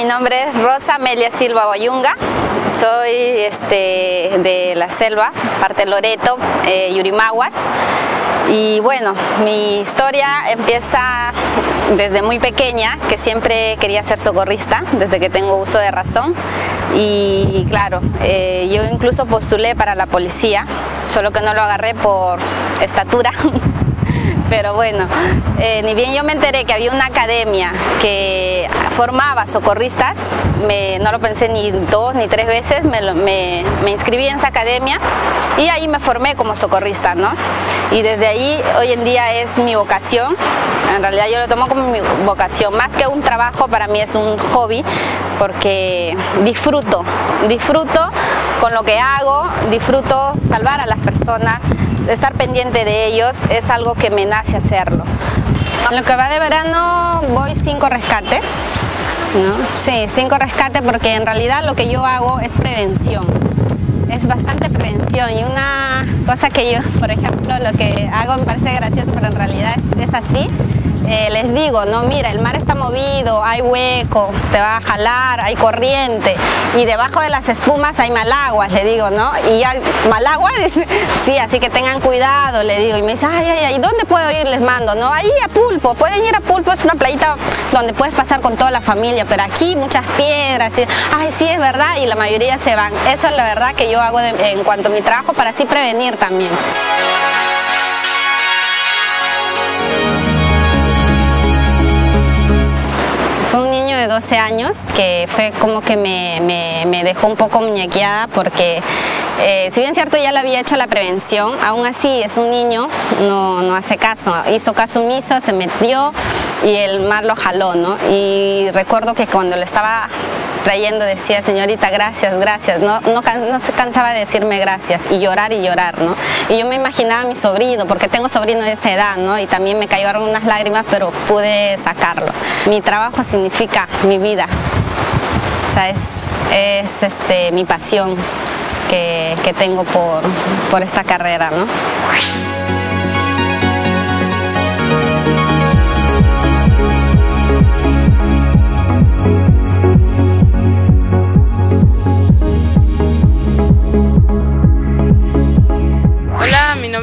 mi nombre es Rosa Amelia Silva Boyunga. Soy este, de la selva, parte Loreto, eh, Yurimaguas. Y bueno, mi historia empieza desde muy pequeña, que siempre quería ser socorrista, desde que tengo uso de razón. Y claro, eh, yo incluso postulé para la policía, solo que no lo agarré por estatura. pero bueno, eh, ni bien yo me enteré que había una academia que formaba socorristas, no lo pensé ni dos ni tres veces, me, inscribí en esa academia y ahí me formé como socorrista, ¿no? Y desde ahí hoy en día es mi vocación, en realidad yo lo tomo como mi vocación, más que un trabajo para mí es un hobby porque disfruto, disfruto con lo que hago, disfruto salvar a las personas, estar pendiente de ellos es algo que me nace hacerlo. Lo que va de verano voy cinco rescates, ¿no? Sí, cinco rescates porque en realidad lo que yo hago es prevención. Es bastante prevención y una cosa que yo, por ejemplo, lo que hago me parece gracioso, pero en realidad es así, eh, les digo, no, mira, el mar está movido, hay hueco, te va a jalar, hay corriente y debajo de las espumas hay malaguas, le digo, ¿no? Y hay malaguas, sí, así que tengan cuidado, le digo. Y me dice, ay, ay, ay, ¿dónde puedo ir? Les mando, ¿no? Ahí a Pulpo, pueden ir a Pulpo, es una playita donde puedes pasar con toda la familia, pero aquí muchas piedras, ay, sí, es verdad, y la mayoría se van. Eso es la verdad que yo hago en cuanto a mi trabajo para así prevenir también. 12 años que fue como que me, dejó un poco muñequeada porque eh, si bien cierto ya le había hecho la prevención, aún así es un niño, no, no hace caso, hizo caso omiso, se metió y el mar lo jaló, ¿no? Y recuerdo que cuando le estaba trayendo decía, señorita, gracias, gracias. No, no, no, se cansaba de decirme gracias y llorar y llorar, ¿no? Y yo me imaginaba a mi sobrino, porque tengo sobrino de esa edad, ¿no? Y también me cayeron unas lágrimas, pero pude sacarlo. Mi trabajo significa mi vida. O sea, es, es este, mi pasión que, que tengo por, por esta carrera, ¿no?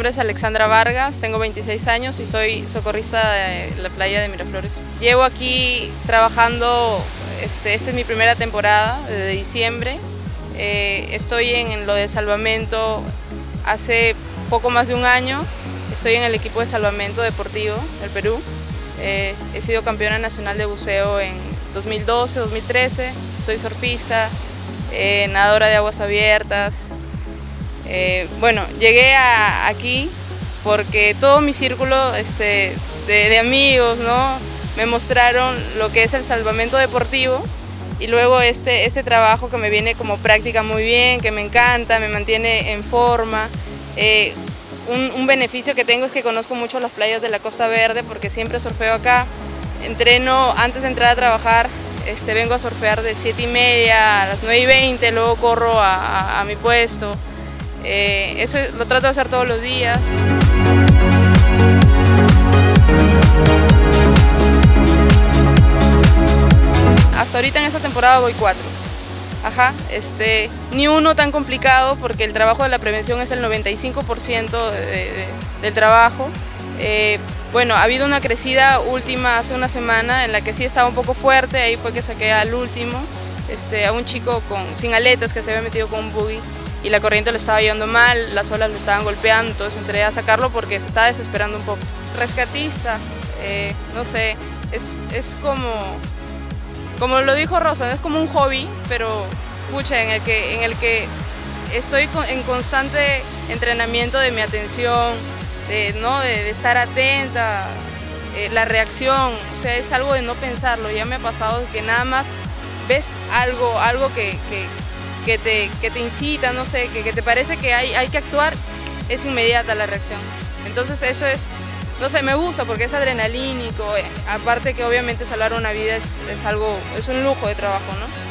Es Alexandra Vargas, tengo 26 años y soy socorrista de la playa de Miraflores. Llevo aquí trabajando, este, esta es mi primera temporada, desde diciembre. Eh, estoy en, lo de salvamento hace poco más de un año. Estoy en el equipo de salvamento deportivo del Perú. Eh, he sido campeona nacional de buceo en 2012, 2013. Soy surfista, eh, nadadora de aguas abiertas, eh, bueno, llegué aquí porque todo mi círculo este, de, amigos ¿no? me mostraron lo que es el salvamento deportivo y luego este, este trabajo que me viene como práctica muy bien, que me encanta, me mantiene en forma. Eh, un, beneficio que tengo es que conozco mucho las playas de la Costa Verde porque siempre surfeo acá. Entreno antes de entrar a trabajar, este, vengo a surfear de 7 y media a las 9 y 20, luego corro a mi puesto. Eh, eso lo trato de hacer todos los días. Hasta ahorita en esta temporada voy cuatro. Ajá, este, ni uno tan complicado porque el trabajo de la prevención es el 95% del trabajo. Eh, bueno, ha habido una crecida última hace una semana en la que sí estaba un poco fuerte, ahí fue que saqué al último, este, a un chico con, sin aletas que se había metido con un buggy y la corriente lo estaba llevando mal, las olas lo estaban golpeando, entonces entré a sacarlo porque se estaba desesperando un poco. Rescatista, eh, no sé, es, como, como lo dijo Rosa, es como un hobby, pero pucha, en el que, en el que estoy en constante entrenamiento de mi atención, de, ¿no? de, estar atenta, eh, la reacción, o sea, es algo de no pensarlo, ya me ha pasado que nada más ves algo, algo que te, que te incita, no sé, que, que te parece que hay, hay que actuar, es inmediata la reacción. Entonces eso es, no sé, me gusta porque es adrenalínico, eh, aparte que obviamente salvar una vida es, es algo, es un lujo de trabajo, ¿no?